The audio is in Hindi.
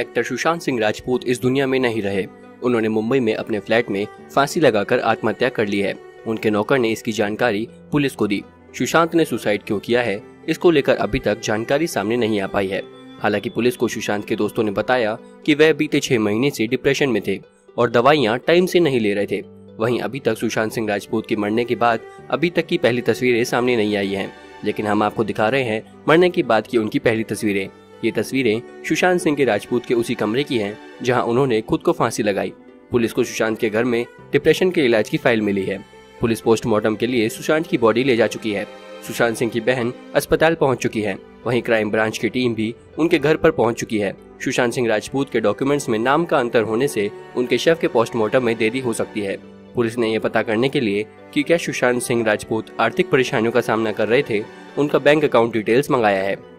एक्टर सुशांत सिंह राजपूत इस दुनिया में नहीं रहे। उन्होंने मुंबई में अपने फ्लैट में फांसी लगाकर आत्महत्या कर ली है। उनके नौकर ने इसकी जानकारी पुलिस को दी। सुशांत ने सुसाइड क्यों किया है, इसको लेकर अभी तक जानकारी सामने नहीं आ पाई है। हालाँकि पुलिस को सुशांत के दोस्तों ने बताया कि वह बीते छह महीने से डिप्रेशन में थे और दवाइयाँ टाइम से नहीं ले रहे थे। वहीं अभी तक सुशांत सिंह राजपूत के मरने के बाद अभी तक की पहली तस्वीरें सामने नहीं आई हैं। लेकिन हम आपको दिखा रहे हैं मरने के बाद की उनकी पहली तस्वीरें। ये तस्वीरें सुशांत सिंह के राजपूत के उसी कमरे की हैं, जहाँ उन्होंने खुद को फांसी लगाई। पुलिस को सुशांत के घर में डिप्रेशन के इलाज की फ़ाइल मिली है। पुलिस पोस्टमार्टम के लिए सुशांत की बॉडी ले जा चुकी है। सुशांत सिंह की बहन अस्पताल पहुँच चुकी है। वहीं क्राइम ब्रांच की टीम भी उनके घर पर पहुँच चुकी है। सुशांत सिंह राजपूत के डॉक्यूमेंट्स में नाम का अंतर होने से उनके शव के पोस्टमार्टम में देरी हो सकती है। पुलिस ने यह पता करने के लिए कि क्या सुशांत सिंह राजपूत आर्थिक परेशानियों का सामना कर रहे थे, उनका बैंक अकाउंट डिटेल्स मंगाया है।